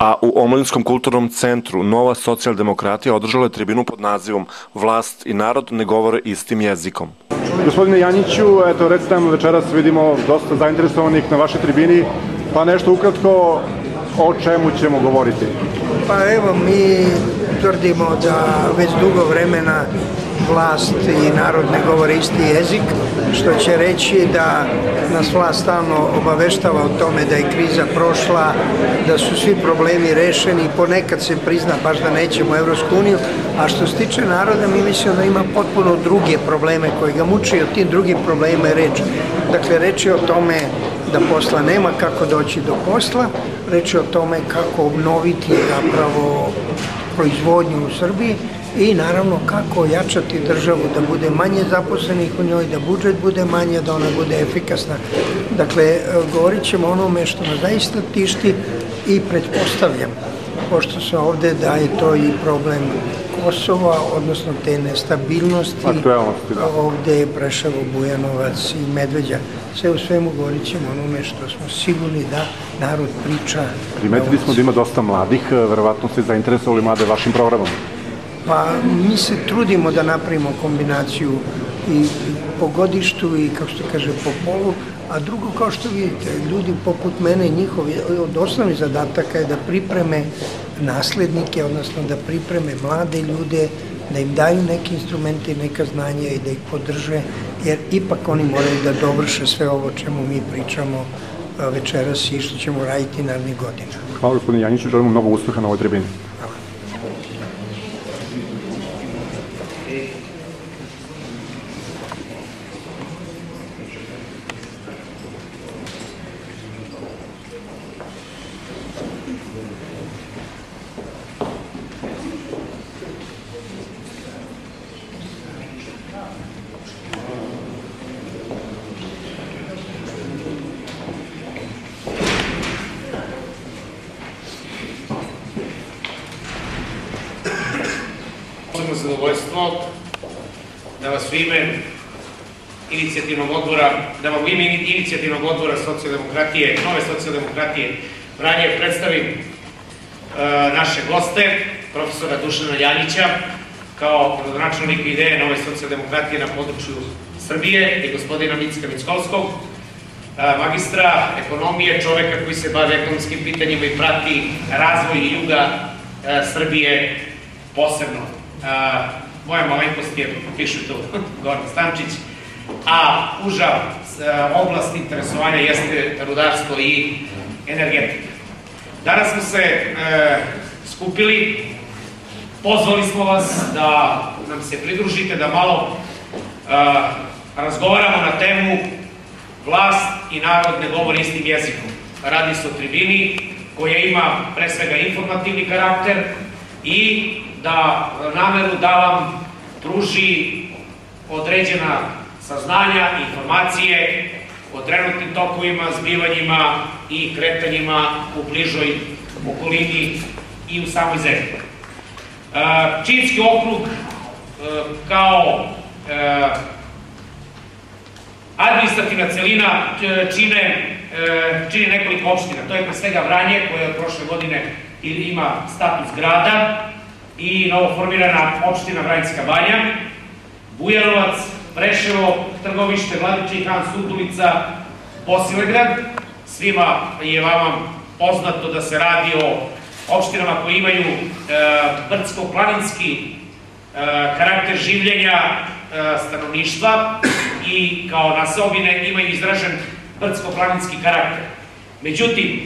a u Omladinskom kulturnom centru Nova socijaldemokratija održala je tribinu pod nazivom Vlast i narod ne govore istim jezikom. Gospodine Janjiću, eto recite nam večeras vidimo dosta zainteresovanih na vašoj tribini, pa nešto ukratko o čemu ćemo govoriti. Pa evo, mi tvrdimo da već dugo vremena vlast i narod ne govore isti jezik, što će reći da nas vlast stalno obaveštava o tome da je kriza prošla, da su svi problemi rešeni i ponekad se prizna baš da nećemo u Evropsku uniju, a što se tiče naroda mi mislimo da ima potpuno druge probleme koji ga muči i o tim drugim problemima je reč. Dakle, reč je o tome da posla nema, kako doći do posla, reč je o tome kako obnoviti zapravo proizvodnju u Srbiji i naravno kako ojačati državu da bude manje zaposlenih u njoj, da budžet bude manje, da ona bude efikasna. Dakle, govorit ćemo onome što nas zaista tišti i pretpostavljam, pošto se ovde da je to i problem Kosova, odnosno te nestabilnosti, da. ovde je Prešavo, Bujanovac i Medveđa. Sve u svemu govorit ćemo onome što smo sigurni da narod priča. Primetili smo da ima dosta mladih, verovatno ste zainteresovali mlade vašim programom. Pa mi se trudimo da napravimo kombinaciju i po godištu i kako se kaže po polu, a drugo kao što vidite, ljudi poput mene, njihov od osnovnih zadataka je da pripreme naslednike, odnosno da pripreme mlade ljude, da im daju neke instrumente i neka znanja i da ih podrže, jer ipak oni moraju da dovrše sve ovo čemu mi pričamo večeras i što ćemo raditi narednih godina. Hvala gospodine Janjiću, želimo mnogo uspeha na ovoj tribini. Posebno zadovoljstvo da vas u ime inicijativnog odbora, da vam u ime inicijativnog odbora socijaldemokratije, nove socijaldemokratije Vranje predstavim e, naše goste, profesora Dušana Janjića, kao rodonačelnika ideje nove socijaldemokratije na području Srbije i gospodina Micka Mickovskog, e, magistra ekonomije, čoveka koji se bave ekonomskim pitanjima i prati razvoj juga e, Srbije posebno. Moja malenkost je, piše tu, Goran Stančić, a uža a, oblast interesovanja jeste rudarstvo i energetika. Danas smo se e, skupili, pozvali smo vas da nam se pridružite, da malo a, razgovaramo na temu vlast i narod ne govori istim jezikom. Radi se o tribini koja ima pre svega informativni karakter i da nameru da vam pruži određena saznanja, informacije o trenutnim tokovima, zbivanjima i kretanjima u bližoj okolini i u samoj zemlji. Činski okrug kao administrativna celina čine, čini nekoliko opština. To je pre svega Vranje, koje od prošle godine ima status grada, i novoformirana opština Vranjska banja, Bujanovac, Preševo, Trgovište, Vladiče i Han Sudulica, Bosilegrad. Svima je vama poznato da se radi o opštinama koje imaju e, brdsko-planinski e, karakter življenja e, stanovništva i kao naseobine imaju izražen brdsko-planinski karakter. Međutim,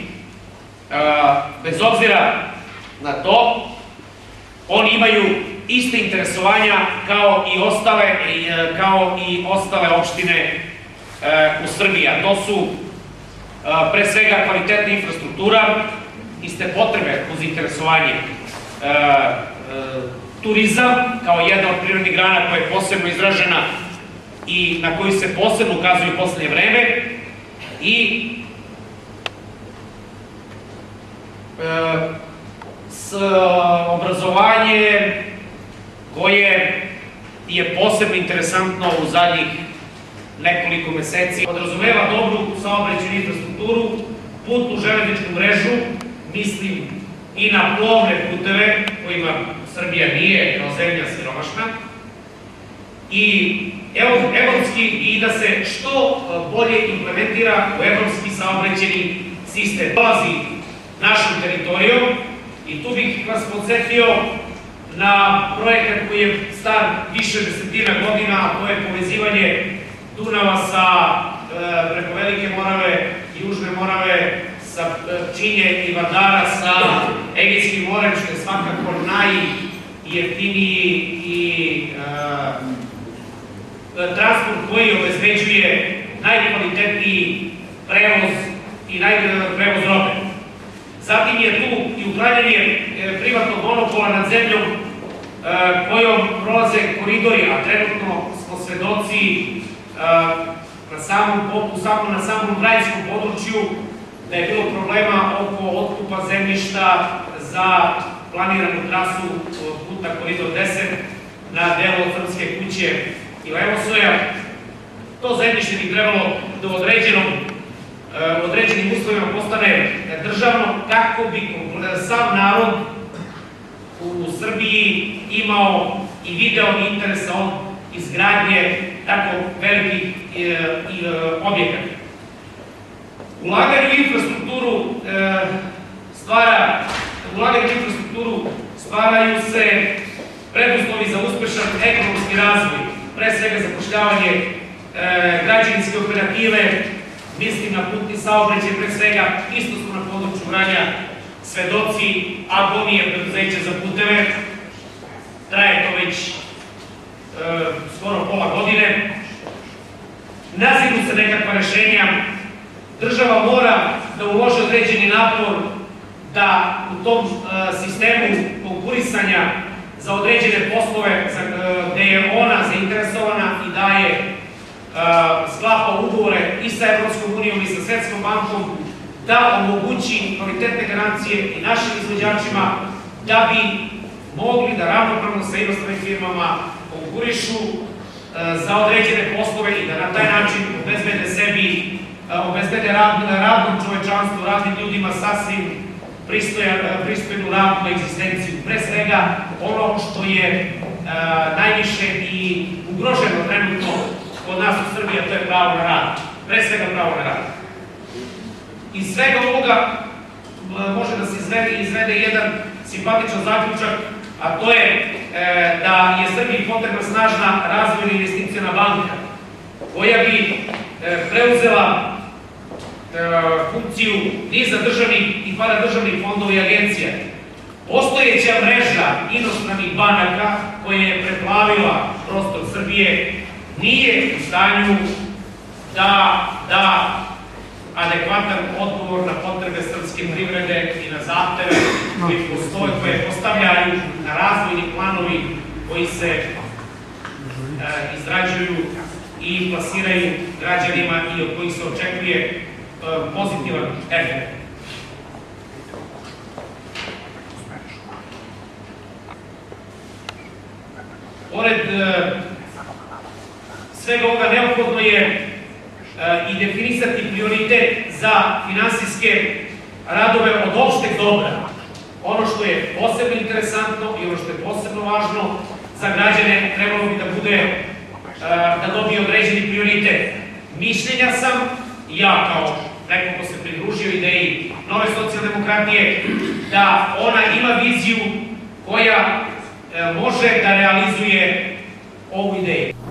bez obzira na to, Oni imaju iste interesovanja kao i ostale, e, kao i ostale opštine e, u Srbiji. A to su e, pre svega kvalitetna infrastruktura, iste potrebe uz interesovanje turizam kao jedna od prirodnih grana koja je posebno izražena i na koju se posebno ukazuje u poslednje vreme i s obrazovanje koje je posebno interesantno u zadnjih nekoliko meseci. Podrazumeva dobru saobraćenu infrastrukturu, putnu železničku mrežu, mislim i na plovne puteve kojima Srbija nije kao zemlja siromašna i evropski i da se što bolje implementira u evropski saobraćeni sistem. Dolazi našom teritorijom i tu bih vas podsjetio na projekat koji je star više desetina godina, a to je povezivanje Dunava sa e, preko Velike Morave, Južne Morave, sa e, Činje i Vardara sa Egejskim morem, što je svakako najjeftiniji i e, transport koji obezbeđuje najkvalitetniji prevoz i najbolji prevoz robe. Zatim je tu i uklanjanje privatnog monopola nad zemljom kojom prolaze koridori, a trenutno smo svedoci na samom, samo na samom gradskom području da je bilo problema oko otkupa zemljišta za planiranu trasu puta koridor 10 na delu Srpske kuće i Levosoja. To zemljište bi trebalo da u određenom određenim uslovima postane državno kako bi sav narod u Srbiji imao i video interesa od izgradnje tako velikih e, e, objekata. Ulaganje u infrastrukturu e, stvara, ulaganje u infrastrukturu stvaraju se preduslovi za uspešan ekonomski razvoj, pre svega zapošljavanje e, građevinske operative, mislim na putni saobraćaj, pre svega isto smo na području Vranja svedoci agonije preduzeća za puteve, traje to već e, skoro pola godine, naziru se nekakva rešenja, država mora da uloži određeni napor da u tom e, sistemu konkurisanja za određene poslove za, e, gde je ona zainteresovana i daje sklapa ugovore i sa Evropskom unijom i sa Svetskom bankom da omogući kvalitetne garancije i našim izvođačima da bi mogli da ravnopravno sa inostranim firmama konkurišu e, za određene poslove i da na taj način obezbede sebi, e, obezbede rad, radnom čovečanstvu, radnim ljudima sasvim e, pristojnu radnu egzistenciju. Pre svega ono što je najviše i ugroženo trenutno kod nas u Srbiji, a to je pravo na rad. Pre svega pravo na rad. Iz svega ovoga može da se izvede, izvede jedan simpatičan zaključak, a to je e, da je Srbiji potrebna snažna razvojna investicijona banka, koja bi e, preuzela e, funkciju niza državnih i paradržavnih fondova i agencija. Postojeća mreža inostranih banaka koja je preplavila prostor Srbije nije u stanju da, da adekvatan odgovor na potrebe srpske privrede i na zahteve koji postoje, koje postavljaju na razvojni planovi koji se e, izrađuju i plasiraju građanima i od kojih se očekuje e, pozitivan efekt. Pored e, svega ovoga neophodno je i definisati prioritet za finansijske radove od opšteg dobra. Ono što je posebno interesantno i ono što je posebno važno za građane trebalo bi da bude da dobije određeni prioritet. Mišljenja sam, ja kao neko ko se pridružio ideji nove socijaldemokratije, da ona ima viziju koja može da realizuje ovu ideju.